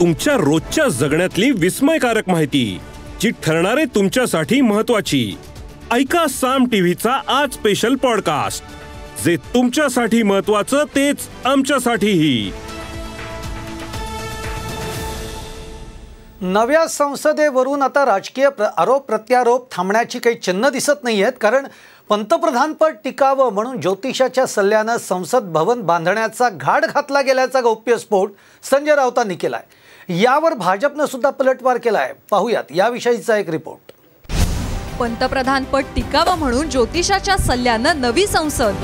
तुमच्या रोजच्या जगण्यातली विस्मयकारक माहिती जी ठरणारे तुमच्यासाठी महत्वाची ऐका साम टीव्हीचा आज स्पेशल पॉडकास्ट जे तुमच्यासाठी महत्वाचं तेच आमच्यासाठीही. नव्या संसदेवरून आता राजकीय प्र आरोप प्रत्यारोप थांबण्याची काही चिन्ह दिसत नाही आहेत कारण पंतप्रधानपद टिकावं म्हणून ज्योतिषाच्या सल्ल्यानं संसद भवन बांधण्याचा घाट घातला गेल्याचा गौप्यस्फोट संजय राऊतांनी आहे यावर भाजपनं सुद्धा पलटवार केलाय. पाहूयात याविषयीचा एक रिपोर्ट पंतप्रधानपद टिकावं म्हणून ज्योतिषाच्या सल्ल्यानं नवी संसद.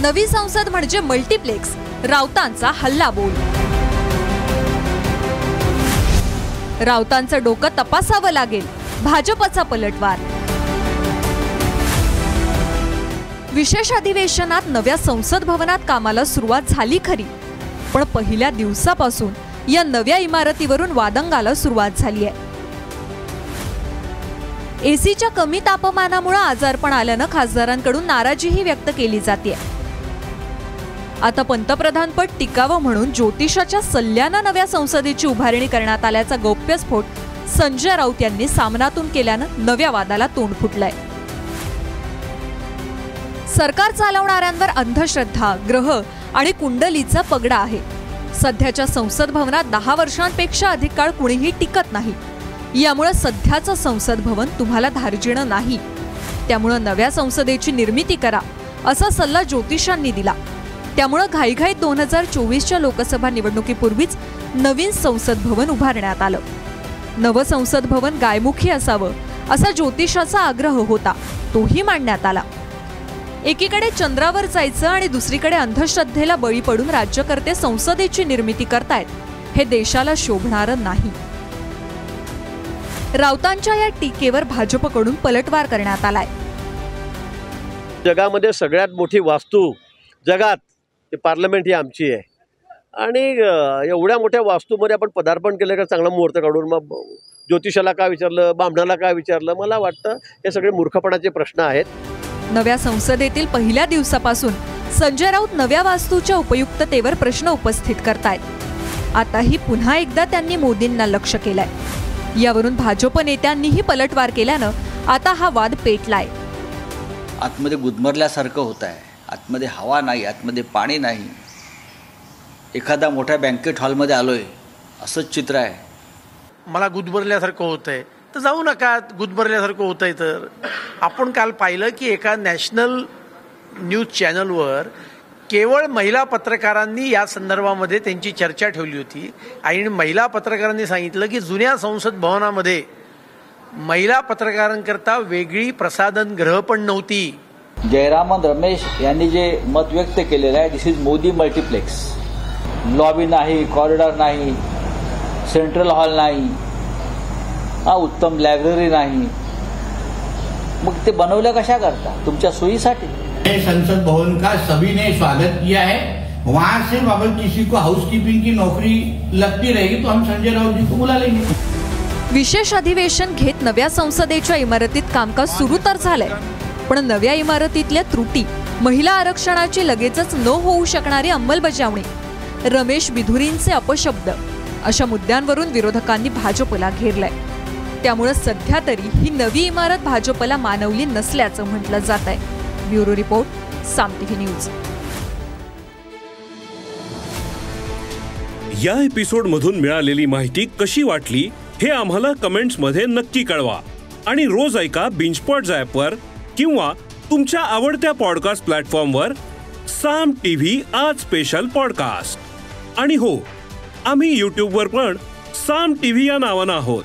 नवी संसद म्हणजे मल्टिप्लेक्स राऊतांचा हल्ला बोल. राऊतांचं डोकं तपासावं लागेल भाजपचा पलटवार. विशेष अधिवेशनात नव्या संसद भवनात कामाला सुरुवात झाली खरी. पण पहिल्या दिवसापासून या नव्या इमारतीवरून वादंगाला सुरुवात झाली आहे. एसीच्या कमी तापमानामुळे आजारपण आल्यानं खासदारांकडून नाराजीही व्यक्त केली जाते. आता पंतप्रधानपद टिकावं म्हणून ज्योतिषाच्या सल्ल्यानं नव्या संसदेची उभारणी करण्यात आल्याचा गौप्यस्फोट संजय राऊत यांनी सामनातून केल्यानं नव्या वादाला तोंड फुटलंय. सरकार चालवणाऱ्यांवर अंधश्रद्धा ग्रह आणि कुंडलीचा पगडा आहे. सध्याच्या संसद भवनात दहा वर्षांपेक्षा अधिक काळ कुणीही टिकत नाही. यामुळे सध्याचं संसद भवन तुम्हाला धार्जिणं नाही. त्यामुळं नव्या संसदेची निर्मिती करा असा सल्ला ज्योतिषांनी दिला. त्यामुळं घाईघाईत दोन हजार चोवीसच्या लोकसभा निवडणुकीपूर्वीच नवीन संसद भवन उभारण्यात आलं. नवं संसद भवन गायमुखी असावं असा ज्योतिषाचा आग्रह होता तोही मांडण्यात आला. एकीकडे चंद्रावर जायचं आणि दुसरीकडे अंधश्रद्धेला बळी पडून राज्यकर्ते संसदेची निर्मिती करतायत. हे देशाला शोभणारं नाही. राऊतांच्या या टीकेवर भाजपकडून पलटवार करण्यात आलाय. जगामध्ये सगळ्यात मोठी वास्तू जगात ते पार्लमेंट ही आमची आहे. आणि एवढ्या मोठ्या वास्तूमध्ये आपण पदार्पण केलं का चांगला मुहूर्त काढून मग ज्योतिषाला काय विचारलं बामणाला काय विचारलं? मला वाटतं हे सगळे मूर्खपणाचे प्रश्न आहेत. नव्या संसदेतील पहिल्या दिवसापासून संजय राऊत नव्या वास्तूच्या उपयुक्ततेवर प्रश्न उपस्थित करतायत. आताही पुन्हा एकदा त्यांनी मोदींना लक्ष केलंय. यावरून भाजप नेत्यांनीही पलटवार केल्यानं आता हा वाद पेटलाय. आतमध्ये गुदमरल्यासारखं होत आहे आतमध्ये हवा नाही आतमध्ये पाणी नाही. एखादा मोठ्या बँकेट हॉलमध्ये आलो आहे असंच चित्र आहे. मला गुदमरल्यासारखं होतं आहे तर जाऊ नका गुदमरल्यासारखं होतं आहे तर. आपण काल पाहिलं की एका नॅशनल न्यूज चॅनलवर केवळ महिला पत्रकारांनी या संदर्भामध्ये त्यांची चर्चा ठेवली होती. आणि महिला पत्रकारांनी सांगितलं की जुन्या संसद भवनामध्ये महिला पत्रकारांकरता वेगळी प्रसाधन ग्रह पण नव्हती. जयरामन रमेश यांनी जे मत व्यक्त केलेलं आहे this is Modi multiplex lobby नाही कॉरिडॉर नाही सेंट्रल हॉल नाही. हा उत्तम लायब्ररी नाही. मग ते बनवलं कशा करता? तुमच्या सोयीसाठी. संसद भवन का सभी ने स्वागत किया है. वहां से अगर किसी को हाउसकीपिंग की नौकरी लगती रहेगी तो हम संजय राउत जी को बुला लेंगे। विशेष अधिवेशन घेत नव्या संसदेच्या इमारतीत कामकाज सुरू तर झालंय पण नव्या इमारतीतल्या त्रुटी महिला आरक्षणाची लगेचच न होऊ शकणारी अंमलबजावणी रमेश बिधुरींचे अपशब्द अशा मुद्द्यांवरून विरोधकांनी भाजपला घेरलंय. त्यामुळे सध्या तरी ही नवी इमारत भाजपला मानवली नसल्याचं म्हटलं जात आहे. Bureau report Saam TV news. या एपिसोड मधून मिळालेली माहिती कशी वाटली हे आम्हाला कमेंट्समध्ये नक्की कळवा. आणि रोज ऐका बिंचपॉट वर किंवा तुमच्या आवडत्या पॉडकास्ट प्लॅटफॉर्मवर साम टीव्ही आज स्पेशल पॉडकास्ट आणि हो आम्ही यूट्यूबवर पण साम टीव्ही या नावानं आहोत.